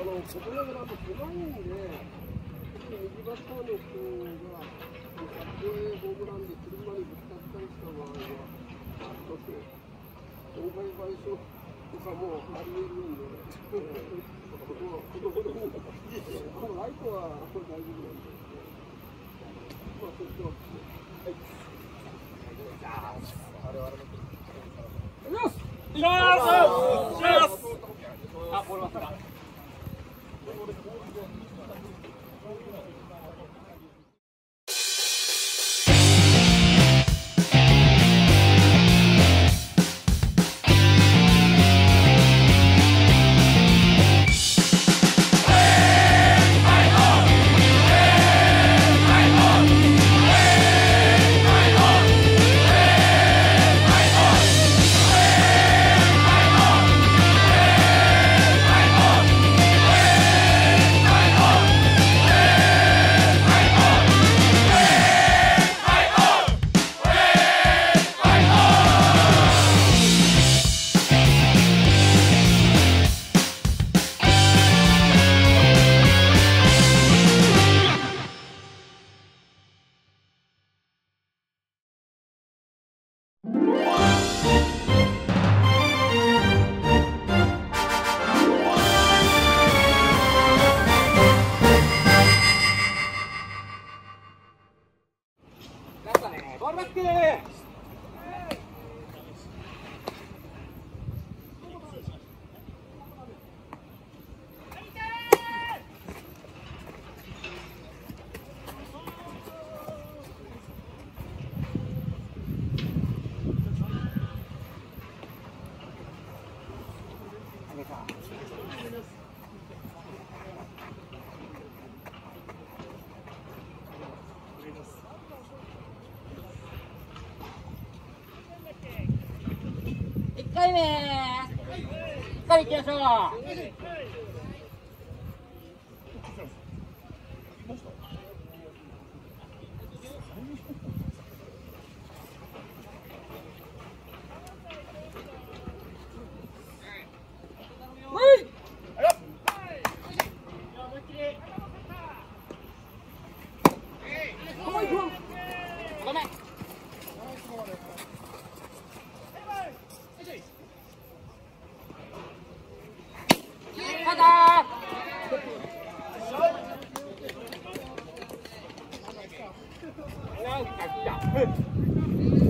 あの、ここら辺だと狭いんで、右バッターの人が、撮影ホームランで車にぶつかったりした場合は、少し、損害賠償とかもあり得るんで、ここは、ここでも、このライトは大丈夫なんで、まあ、そっちは、い。いきますあ、ボール忘れた。ラ一回行きましょうごめんただなんか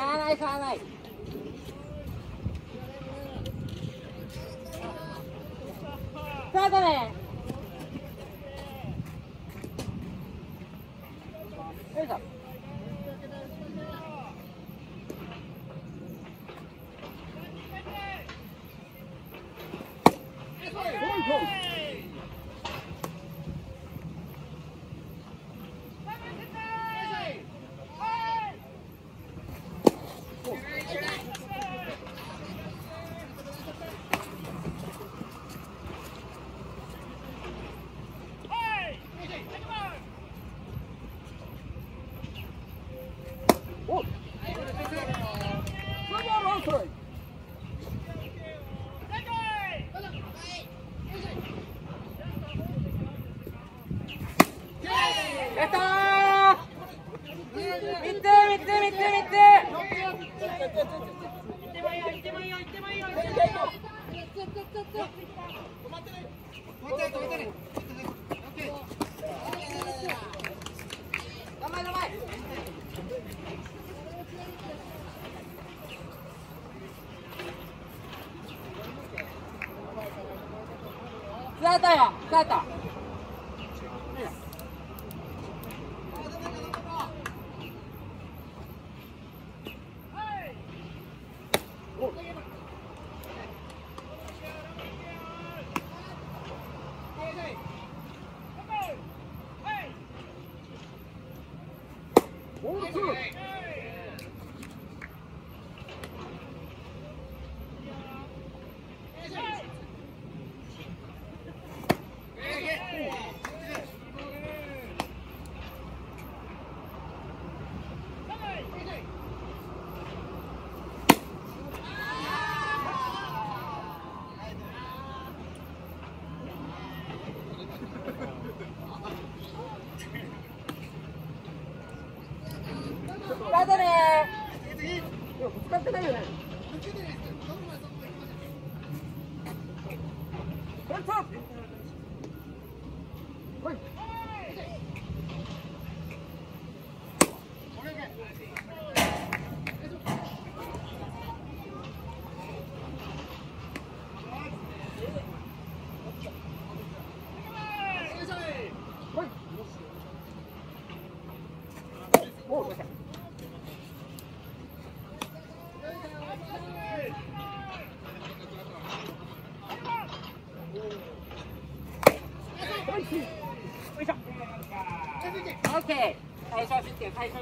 買わない買わない。さあダ开一下ช点开一下。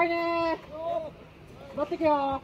高いね乗ってくよ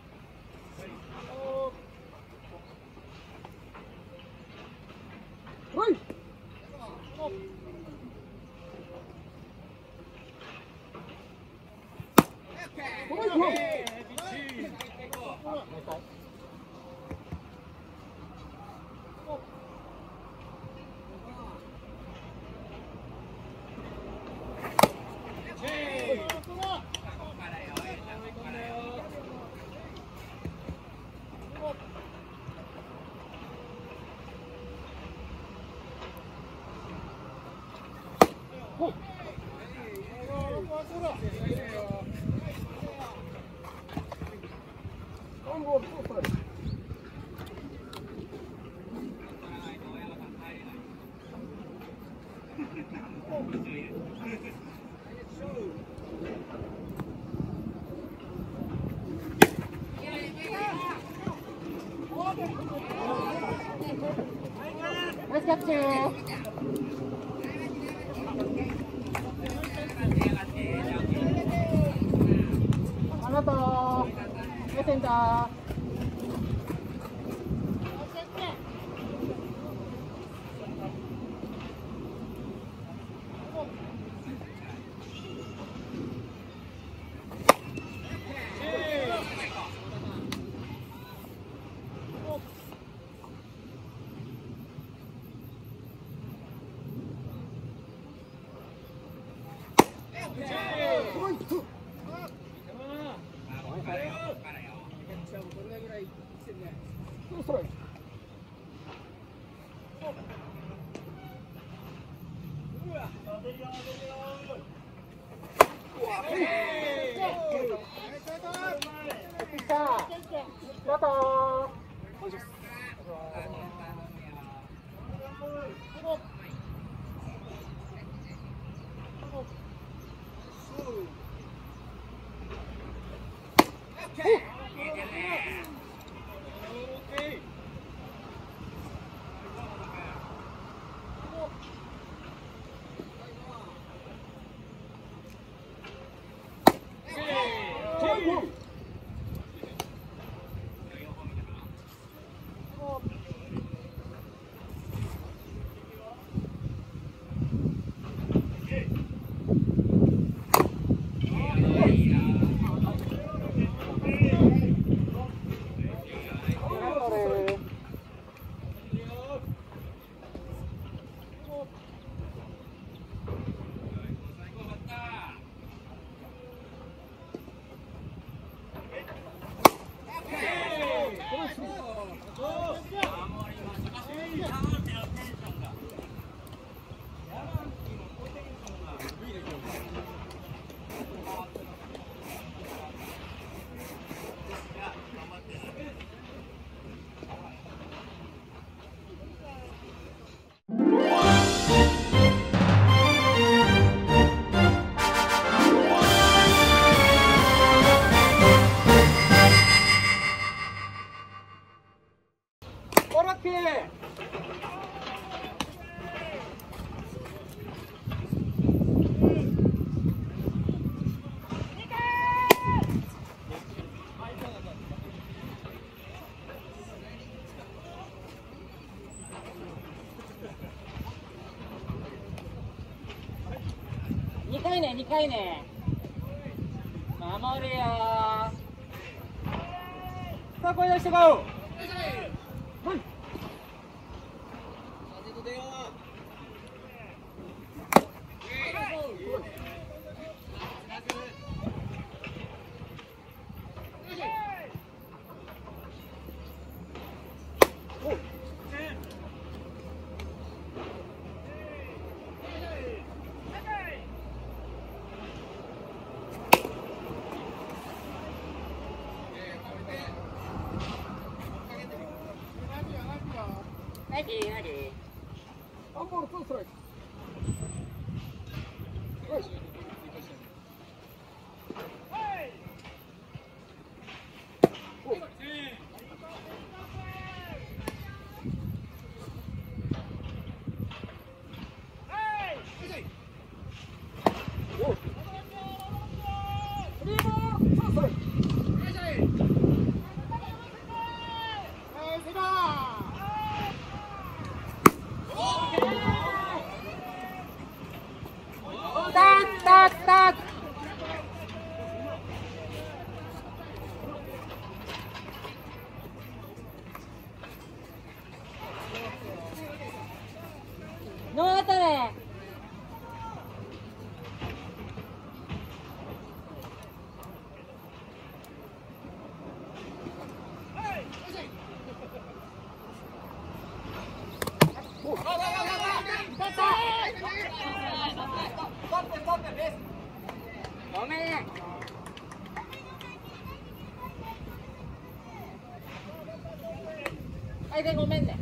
痛いね。守るよ。さあ声出してこうはいでごめんね。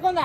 Con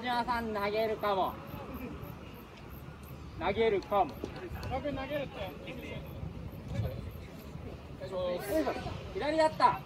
島さん投げるかも。投げるかも。僕投げるって。左だった。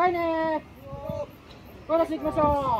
高いね声出していきましょう。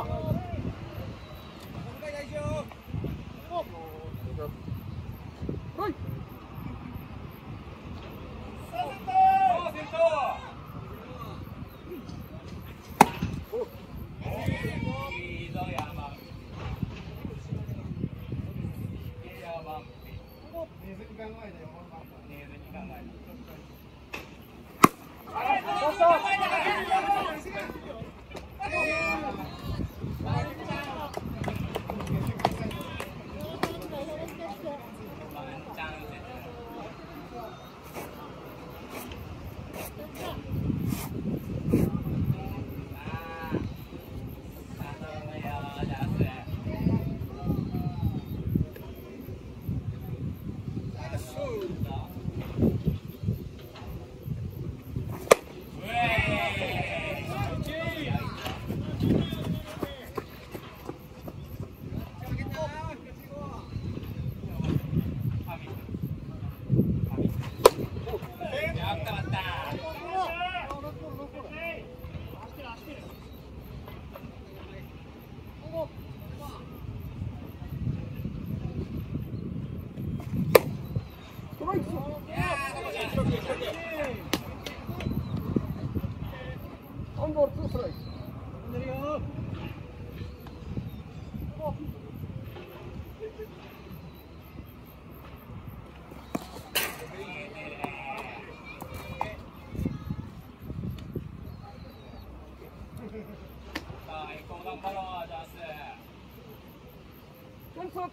ワンボールツーストライクワンストップ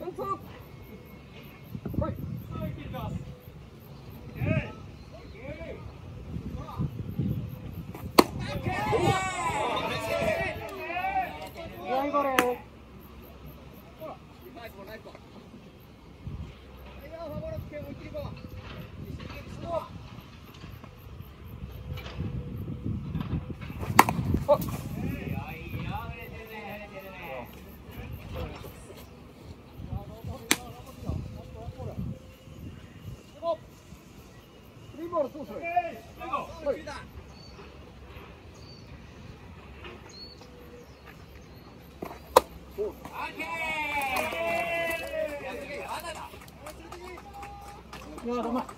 ワンストップはいナイバレースリーボールツーストライクはいト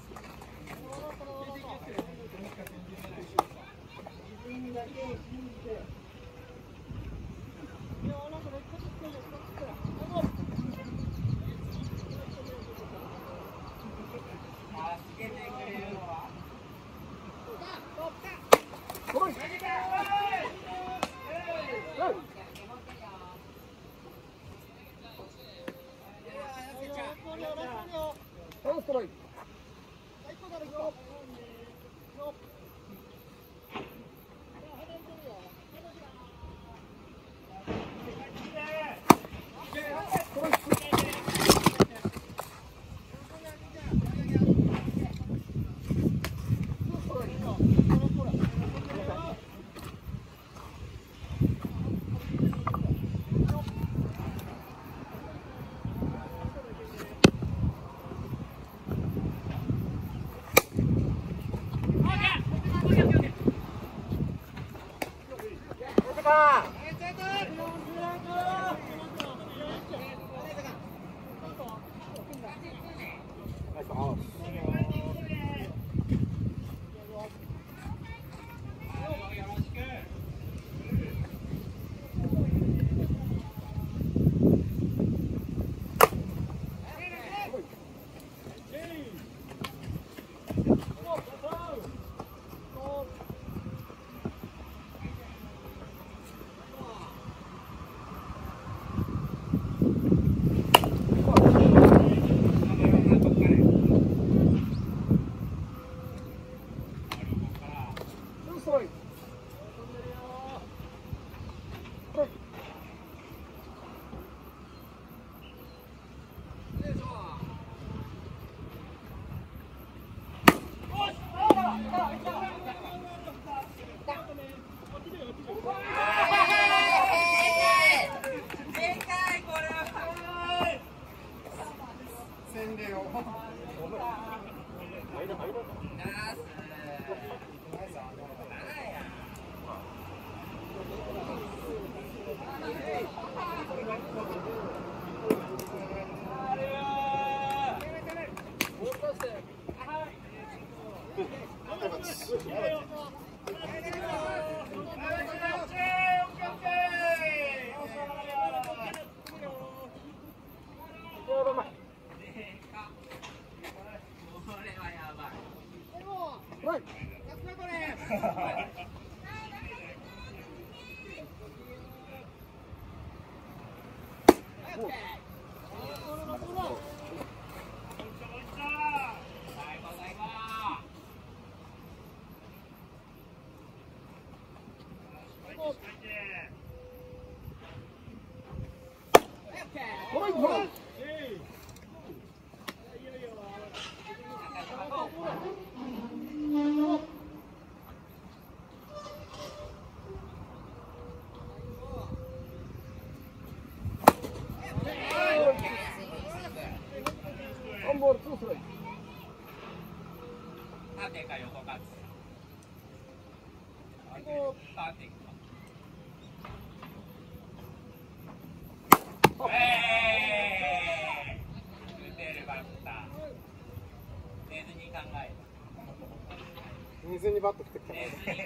水にバッと来てくれない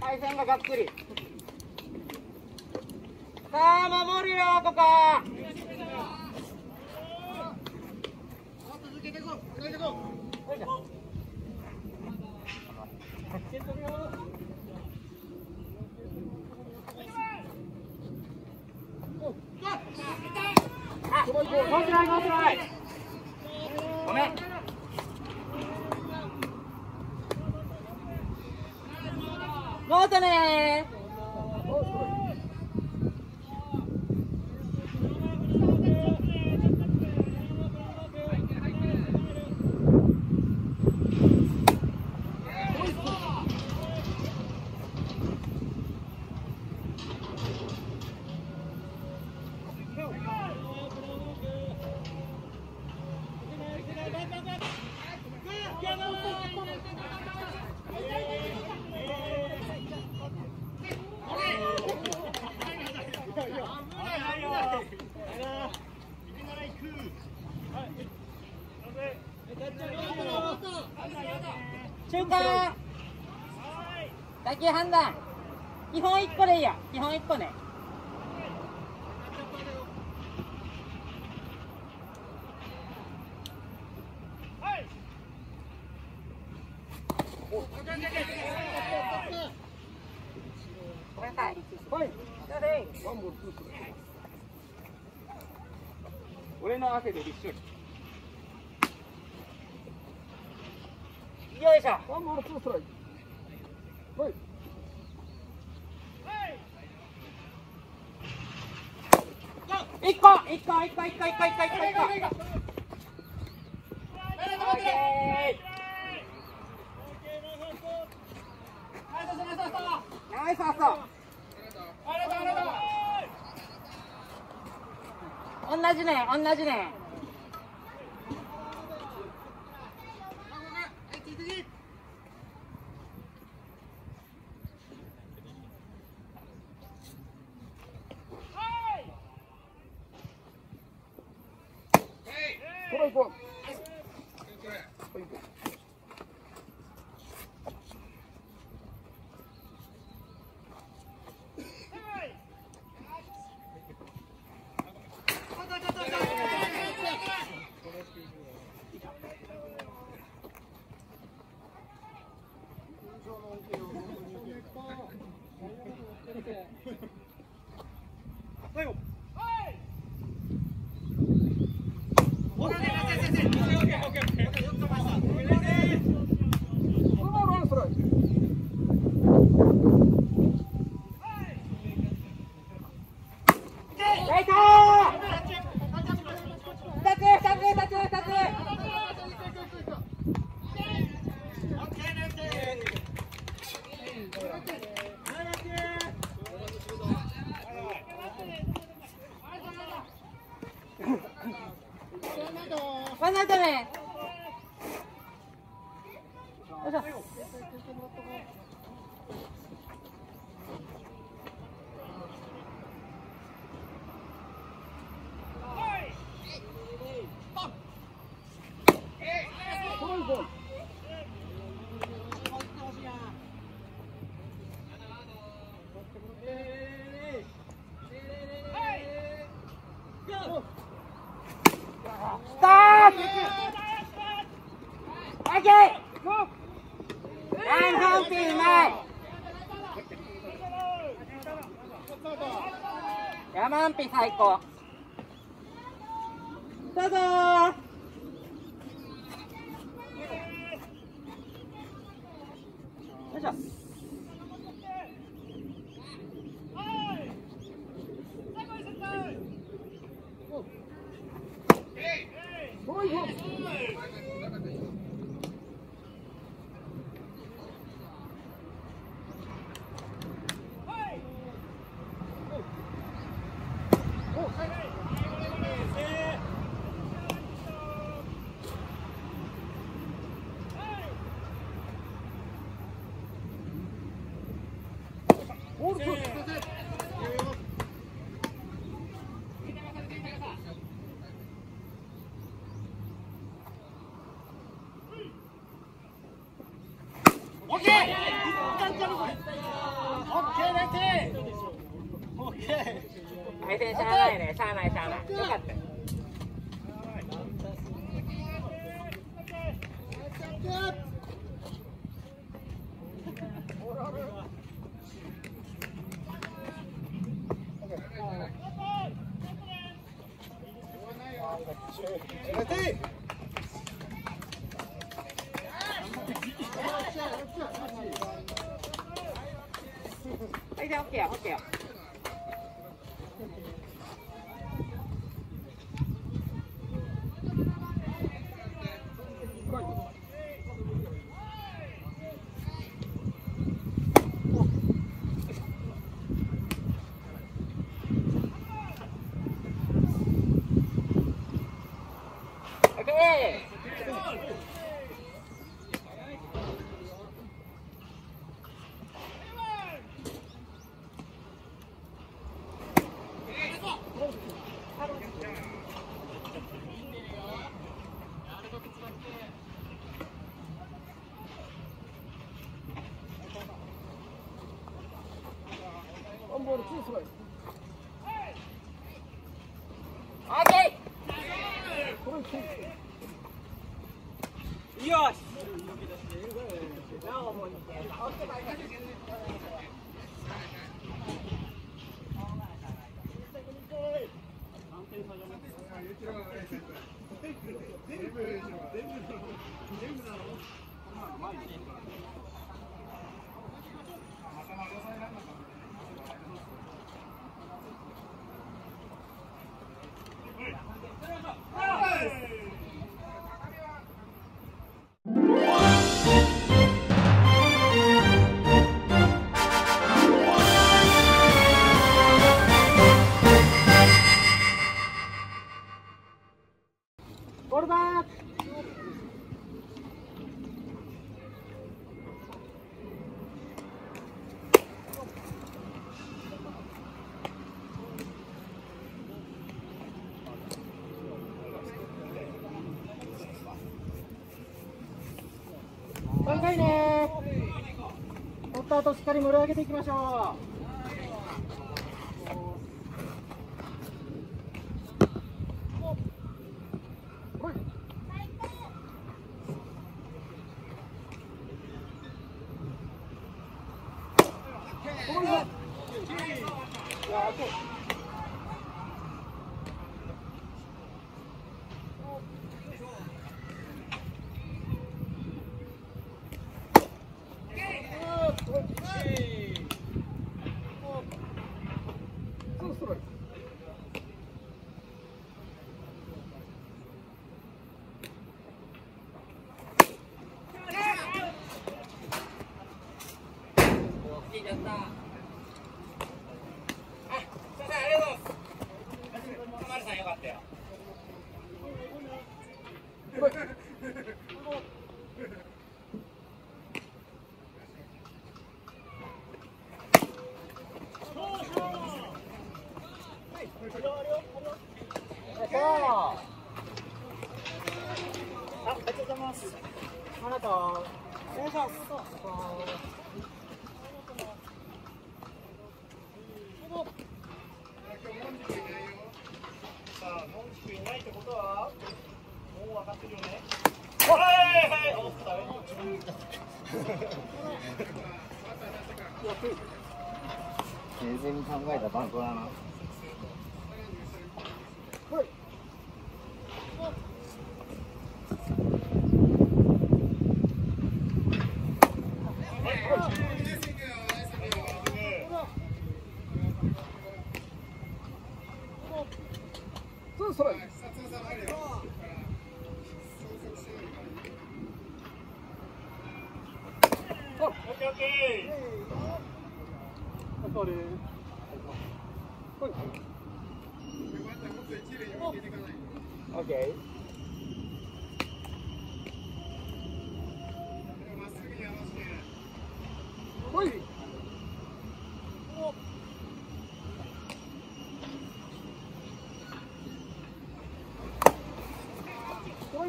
対戦ががっつり。さあ守るよここ先判断。基本1個でいいよ。基本1個ね。俺の汗で立証い。しょワ一個一同じね同じね别开锅。it. としっかり盛り上げていきましょう。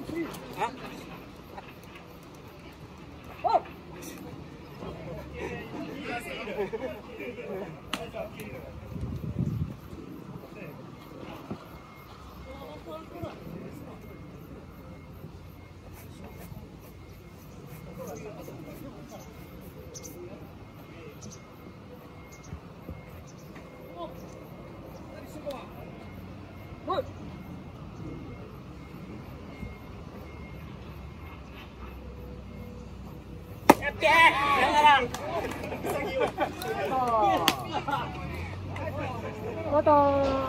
Please. 姐人来了我懂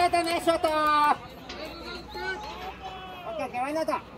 ナイトナイスショット。オッケーオッケーワト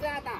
这样打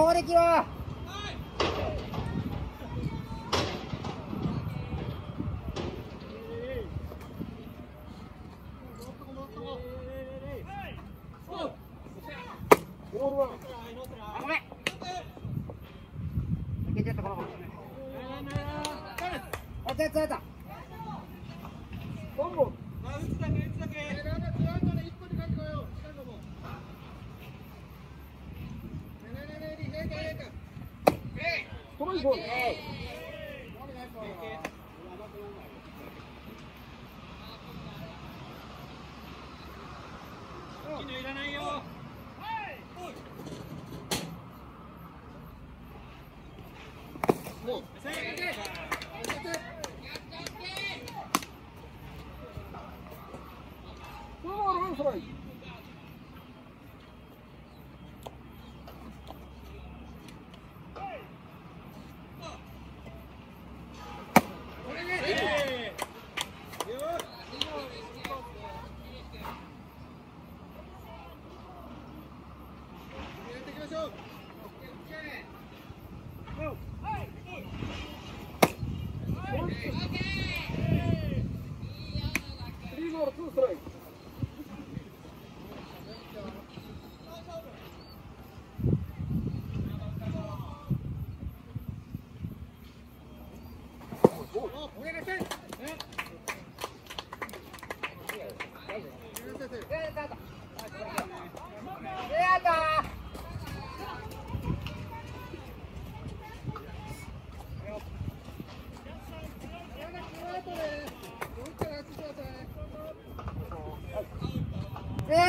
攻撃は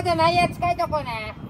じゃないやいとこね。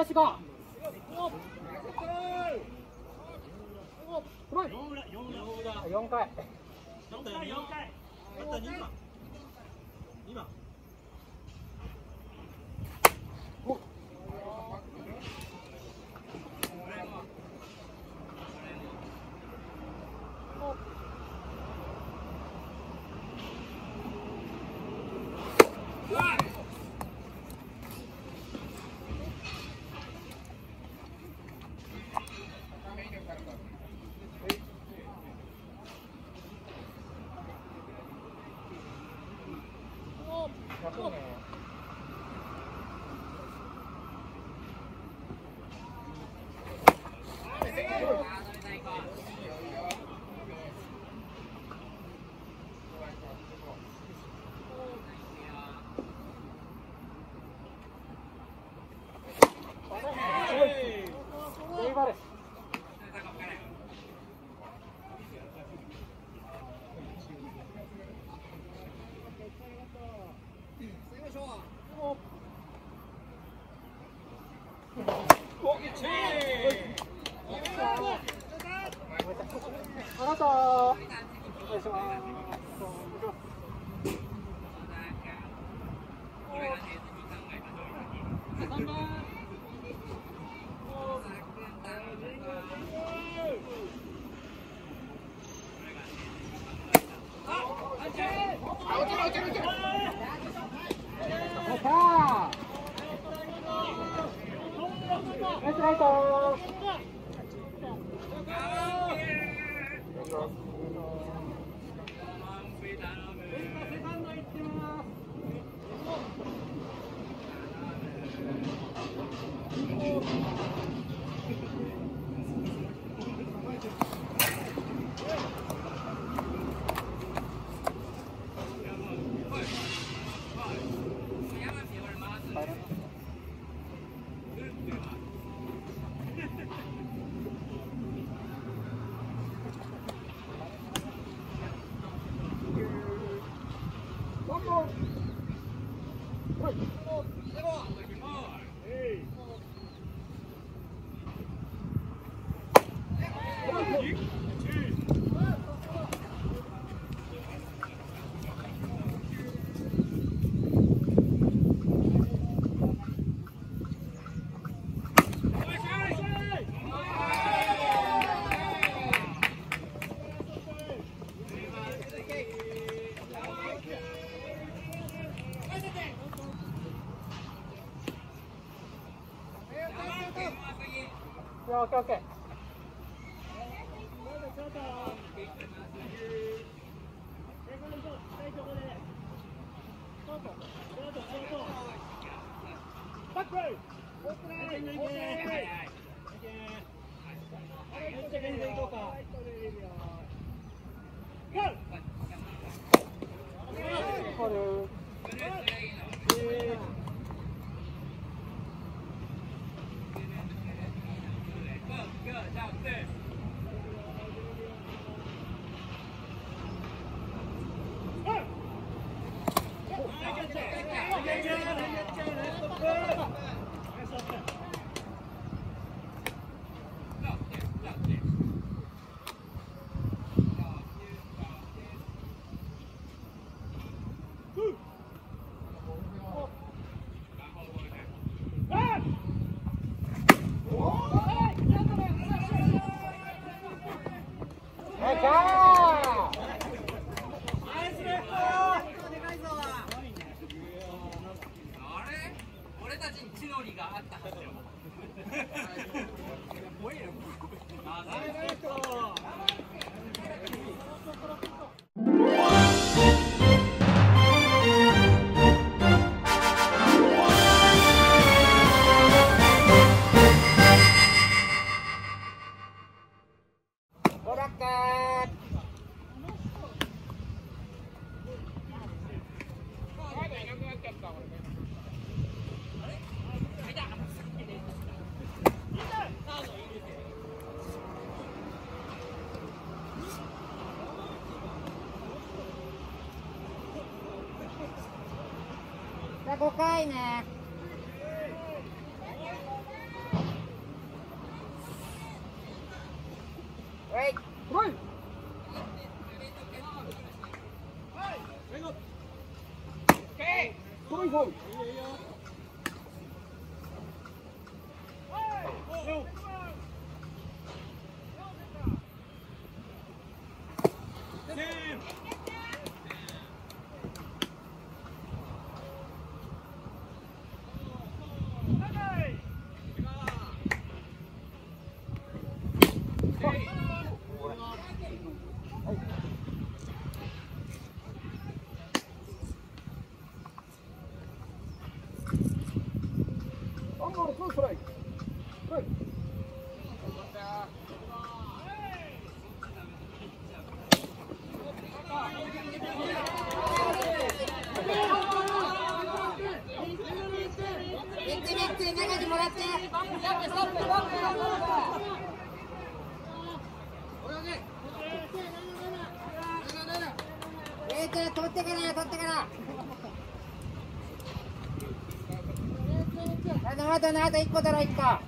らしご okay, okay. Let's go! いね。Vamos, Cruz, por とあと1個だろ1個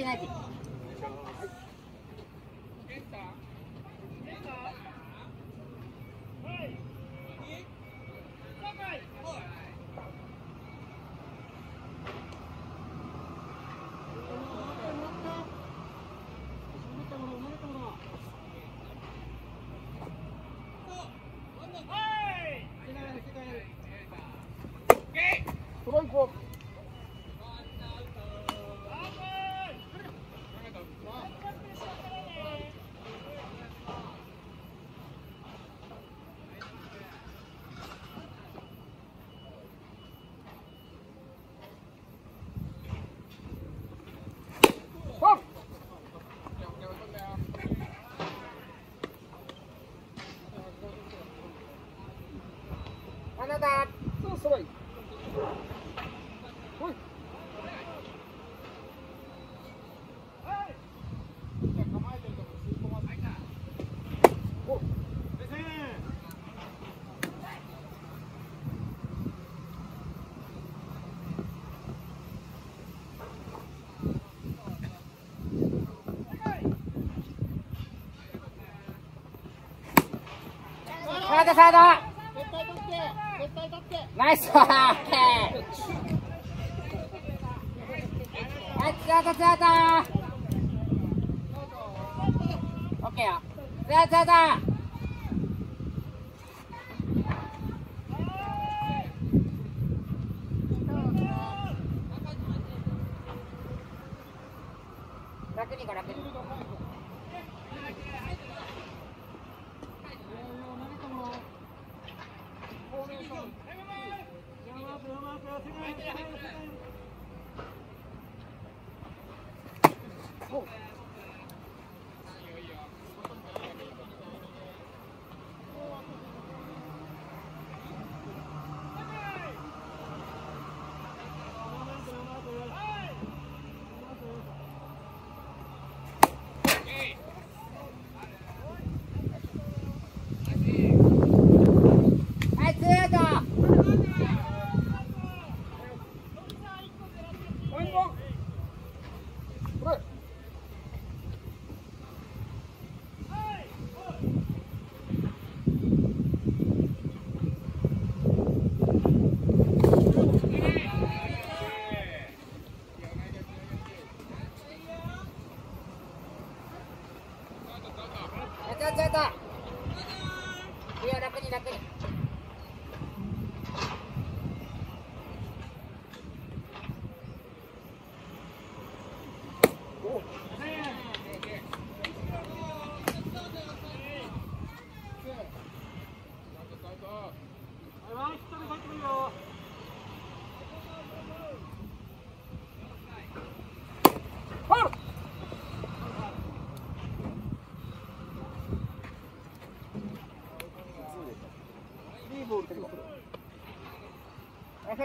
pinati. ドサードナイスオケー。はいツアーツアー。オッケーよ。ツアーツアー。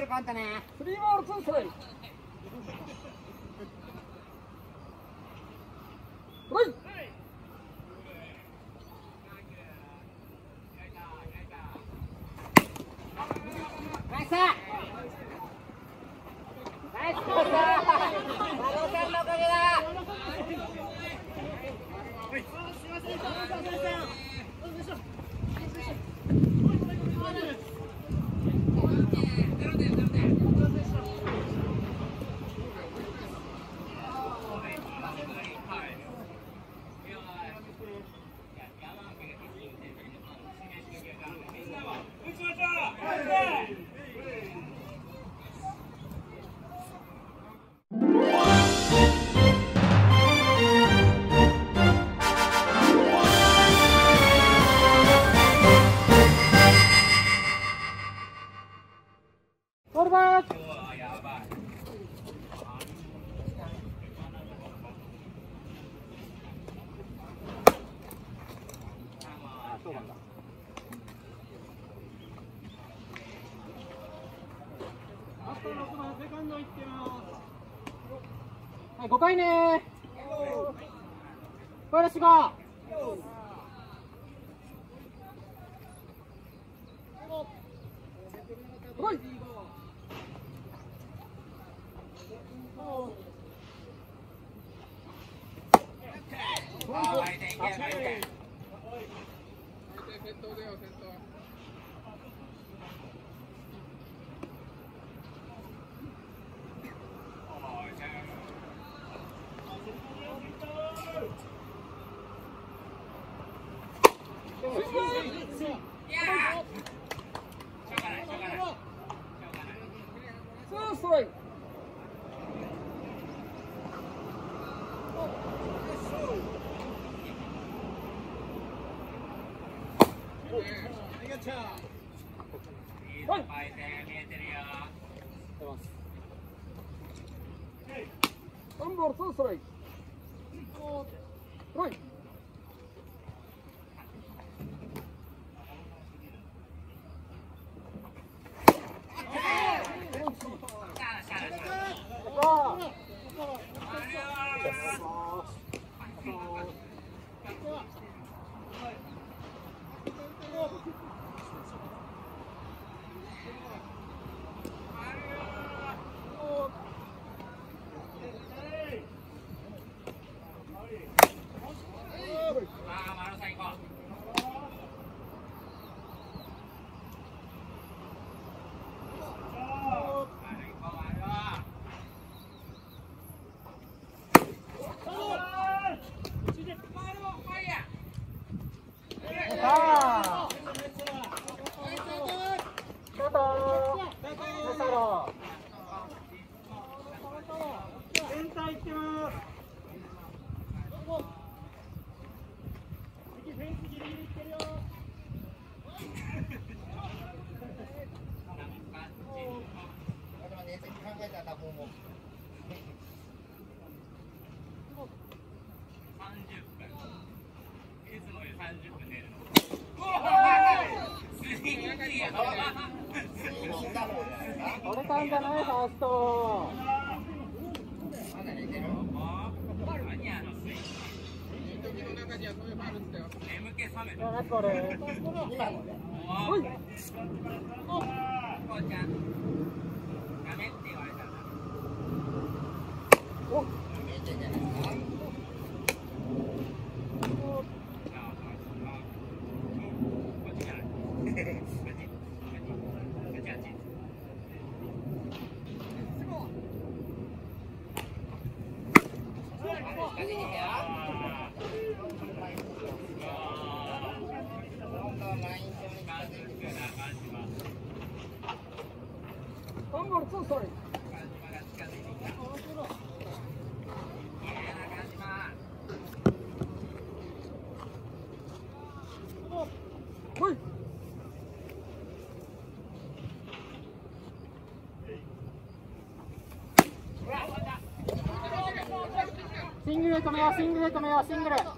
るかあんたね。スリーボールツーストライク。いね。これ。sorry. 这个。ト目はシングルヘッド目はシングル。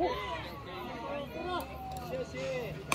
よし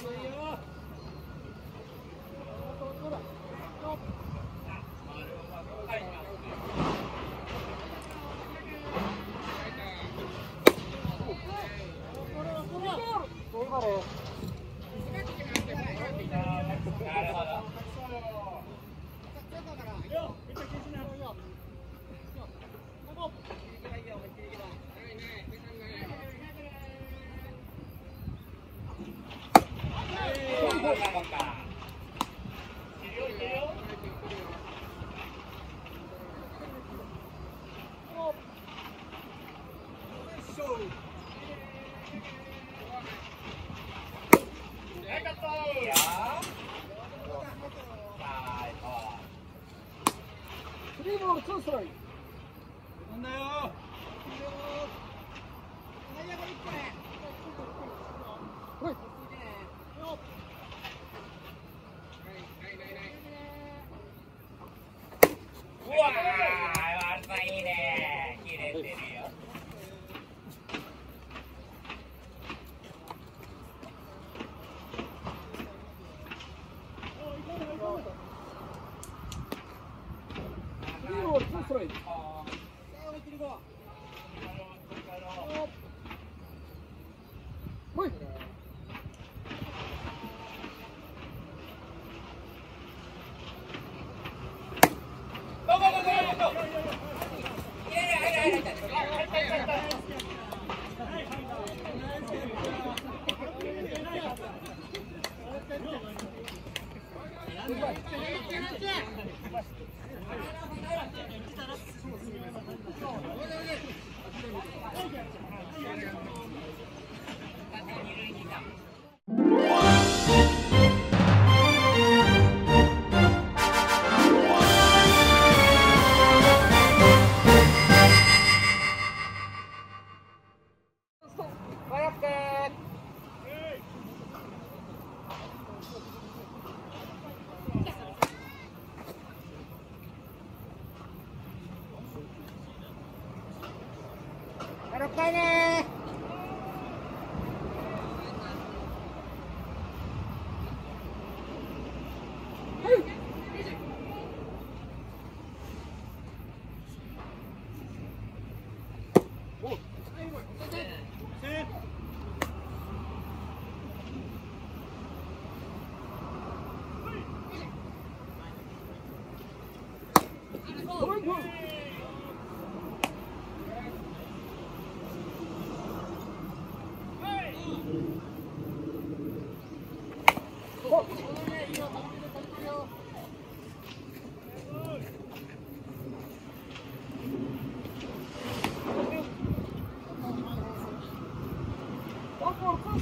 あ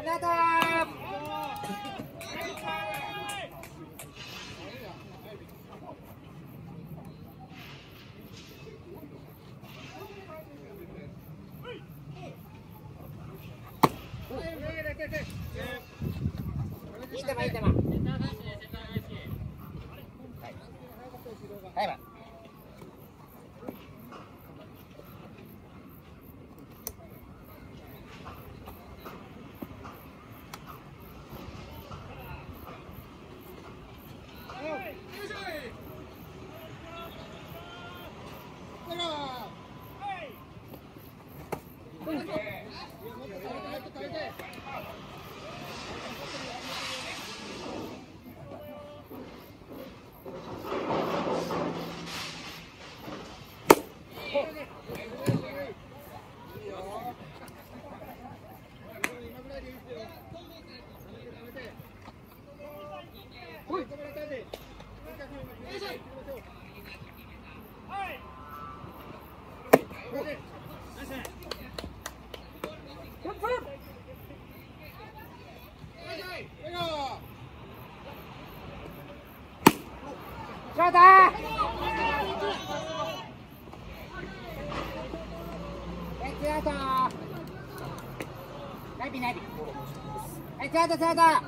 りがとういい球いい球はいはいショートはい、ツーアウトナイビーナイビーはい、ツーアウト、ツーアウトいい。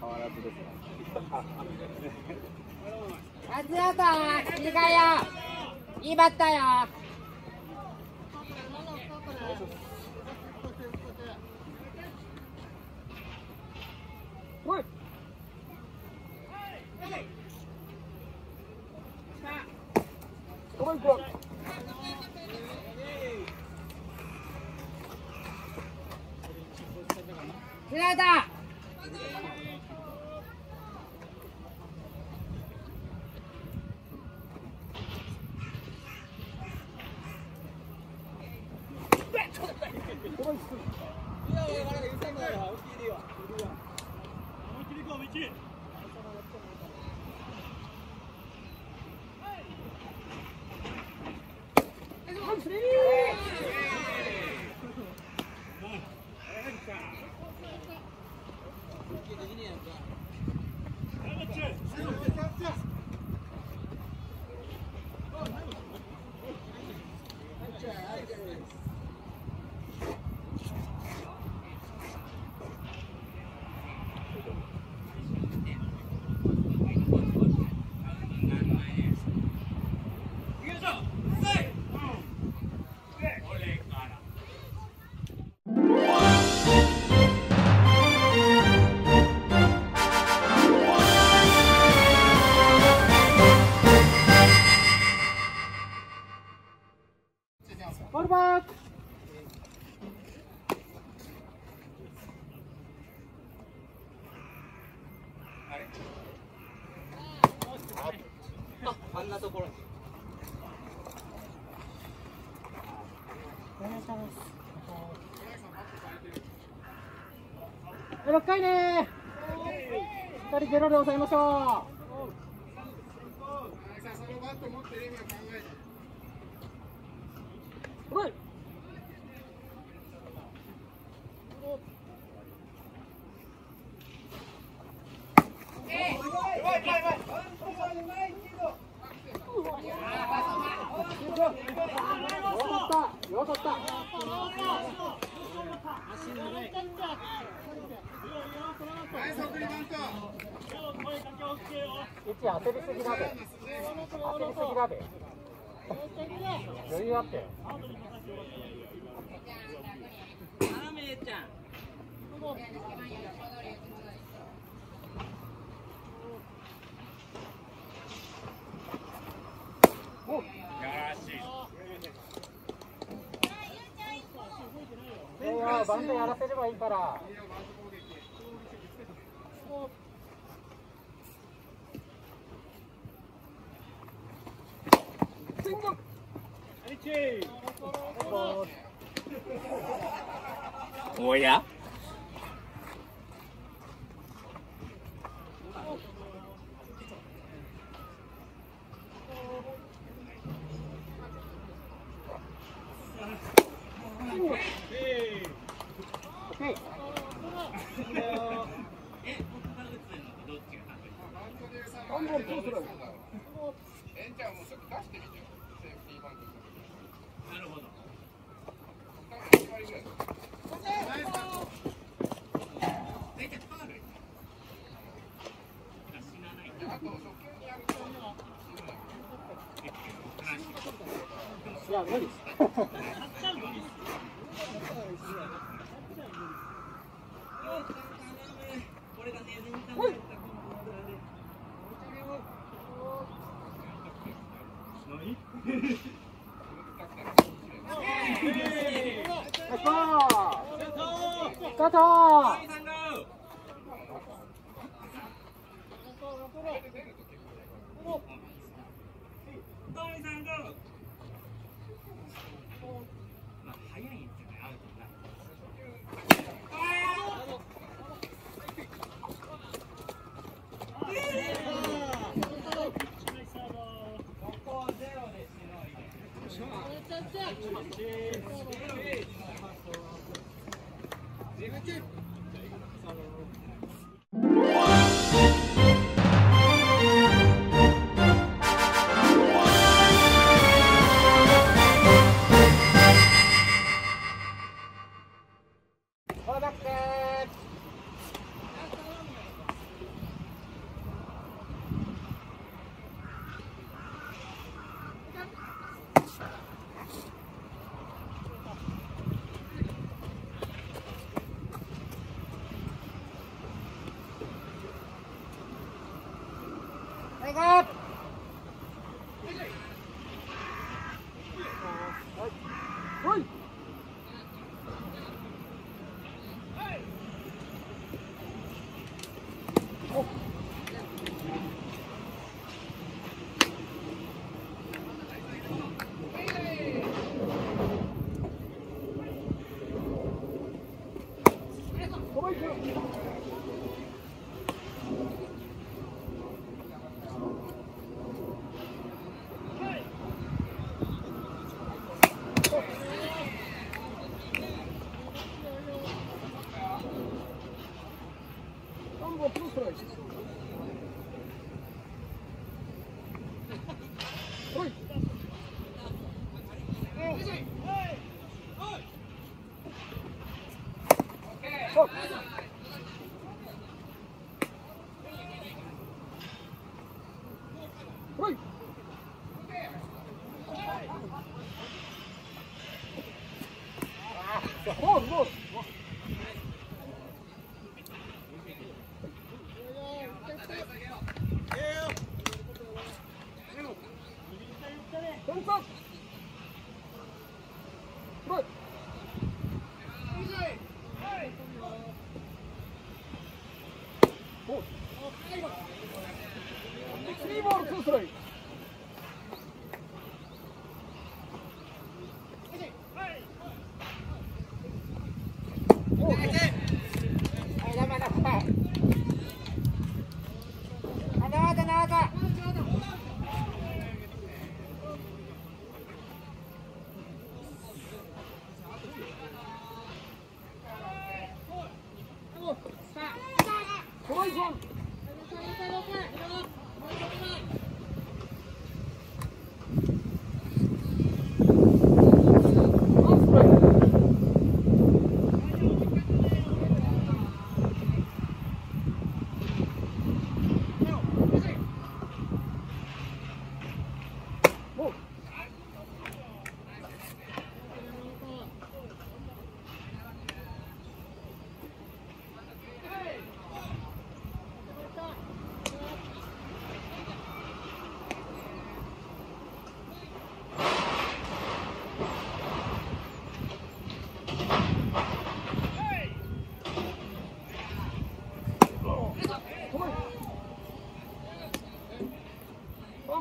変わらずですね。松尾さん、切よ。いいバッターよ。でございましょうンからおや？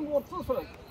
我自损。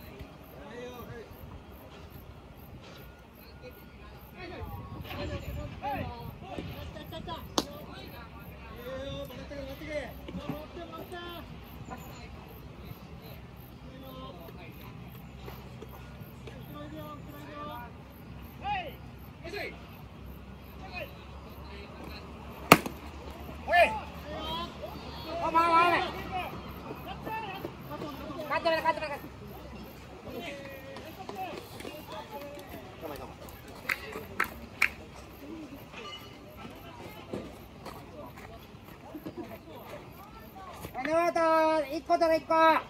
個だら1個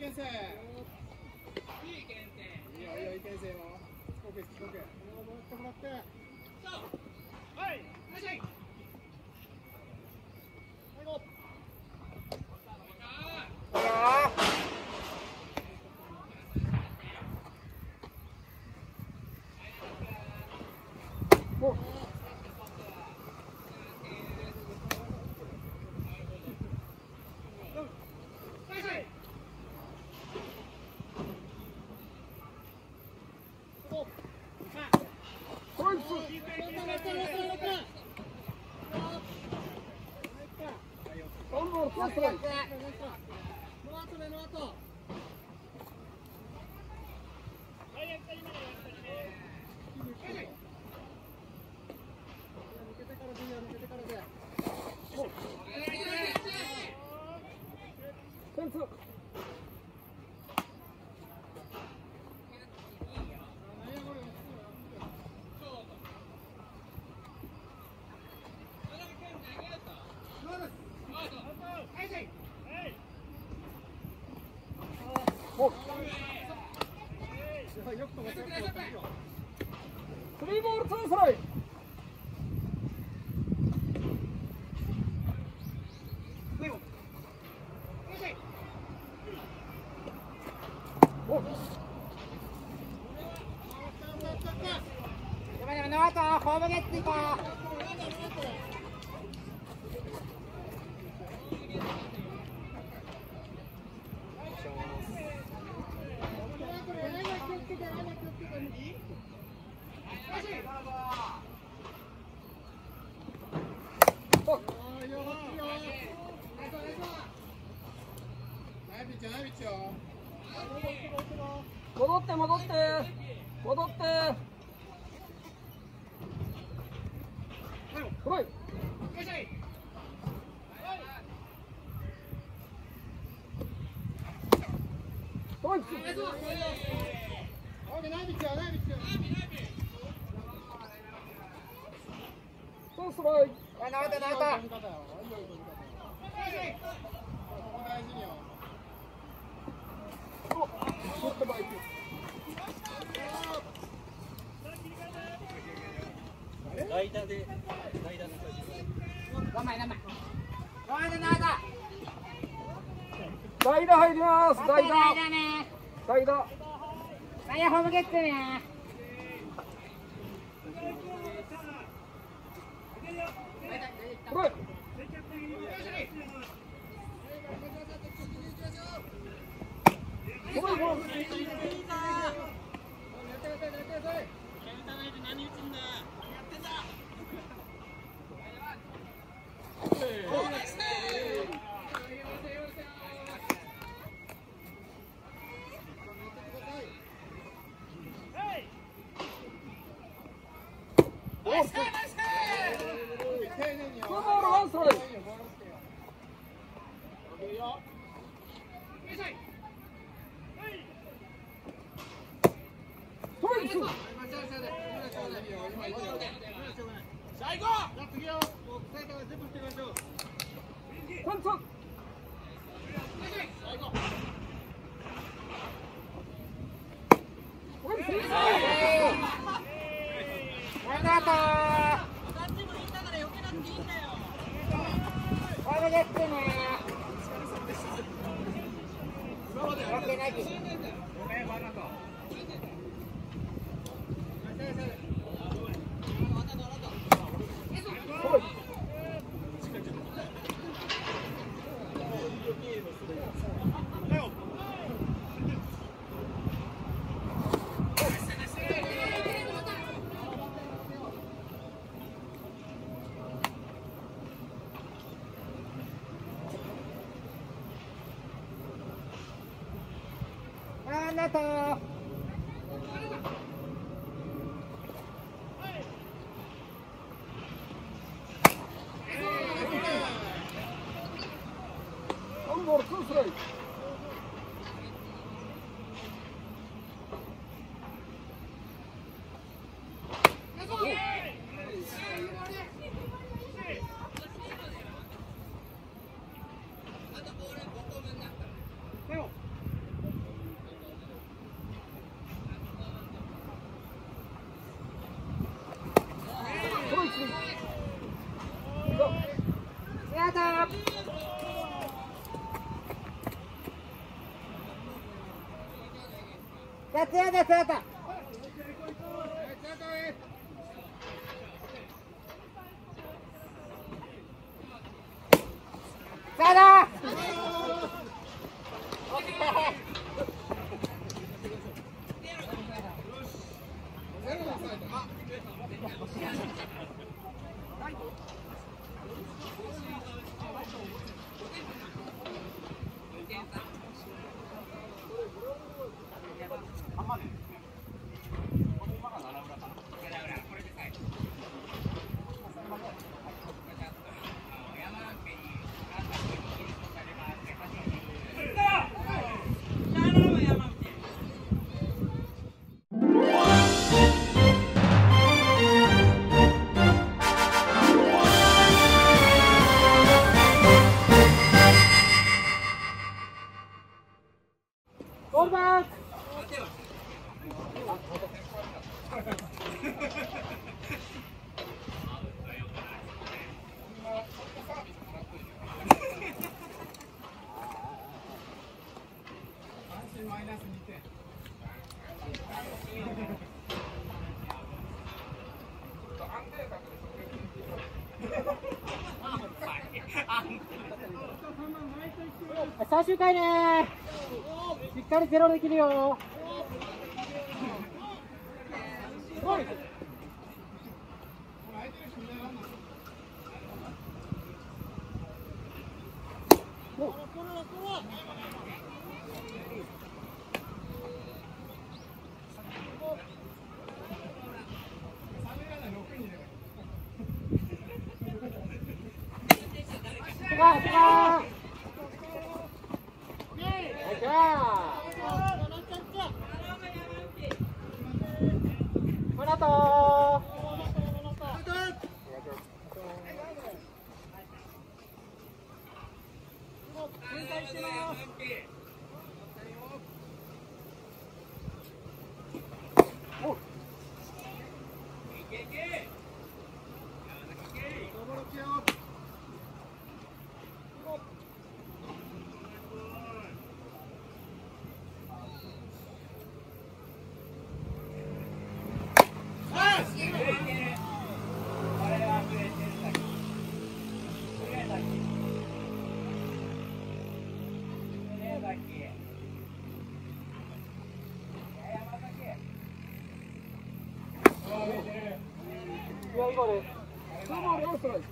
গেছে 100円。がついた。ラ。イダー。代打入ります。代打。get the man. 姿 Até, até. 最終回ねしっかりゼロできるよとう。ゴール。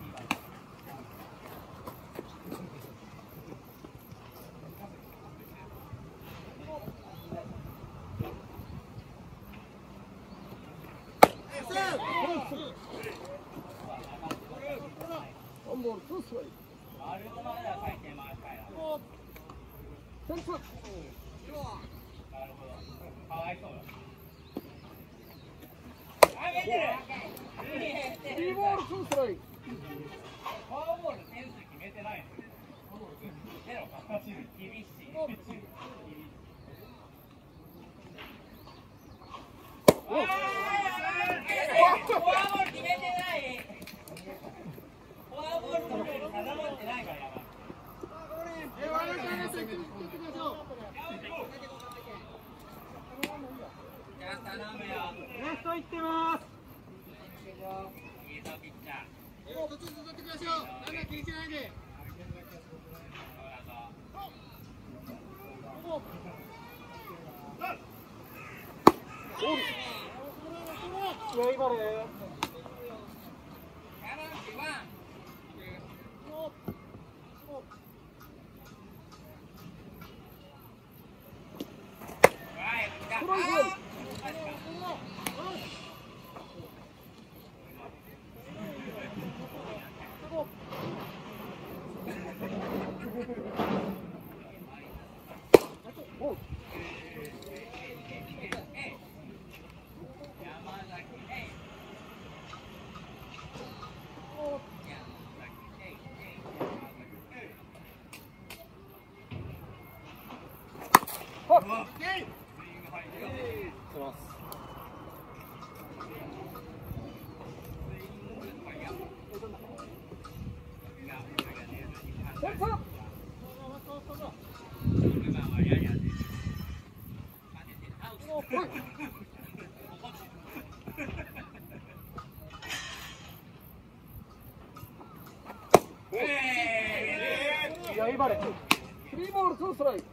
Three more, two strikes.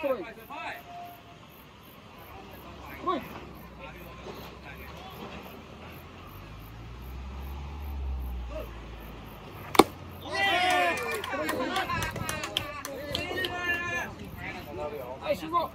ストライク来いはい集合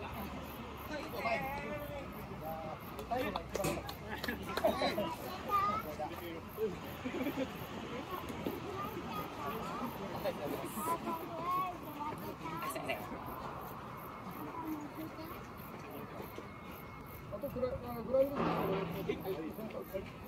あとグラあグラウンドですねは